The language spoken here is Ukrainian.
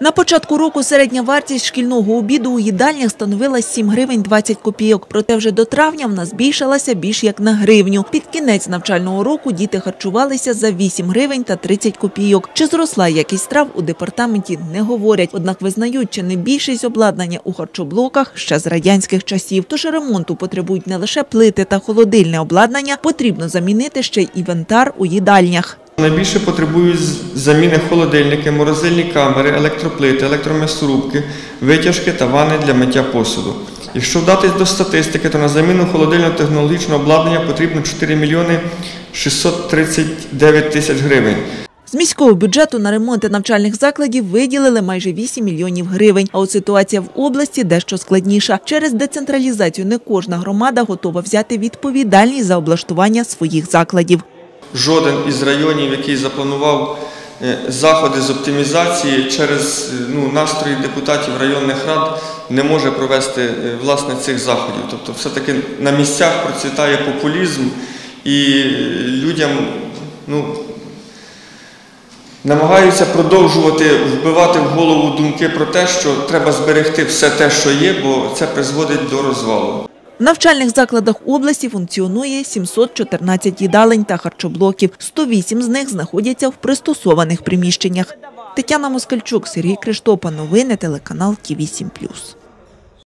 На початку року середня вартість шкільного обіду у їдальнях становила 7 гривень 20 копійок. Проте вже до травня вона збільшилася більш як на гривню. Під кінець навчального року діти харчувалися за 8 гривень та 30 копійок. Чи зросла якість страв у департаменті не говорять. Однак визнають, чи не більшість обладнання у харчоблоках ще з радянських часів. Тож ремонту потребують не лише плити та холодильне обладнання, потрібно замінити ще й інвентар у їдальнях. Найбільше потребують заміни холодильники, морозильні камери, електроплити, електром'ясорубки, витяжки та вани для миття посуду. Якщо вдатись до статистики, то на заміну холодильного технологічного обладнання потрібно 4 мільйони 639 тисяч гривень. З міського бюджету на ремонти навчальних закладів виділили майже 8 мільйонів гривень. А от ситуація в області дещо складніша. Через децентралізацію не кожна громада готова взяти відповідальність за облаштування своїх закладів. Жоден із районів, який запланував е, заходи з оптимізації через е, ну, настрої депутатів районних рад, не може провести е, власне цих заходів. Тобто, все-таки на місцях процвітає популізм і людям ну, намагаються продовжувати вбивати в голову думки про те, що треба зберегти все те, що є, бо це призводить до розвалу. Навчальних закладах області функціонує 714 їдалень та харчоблоків. 108 з них знаходяться в пристосованих приміщеннях. Тетяна Москальчук, Сергій Криштопа. Новини телеканал Ті 8+.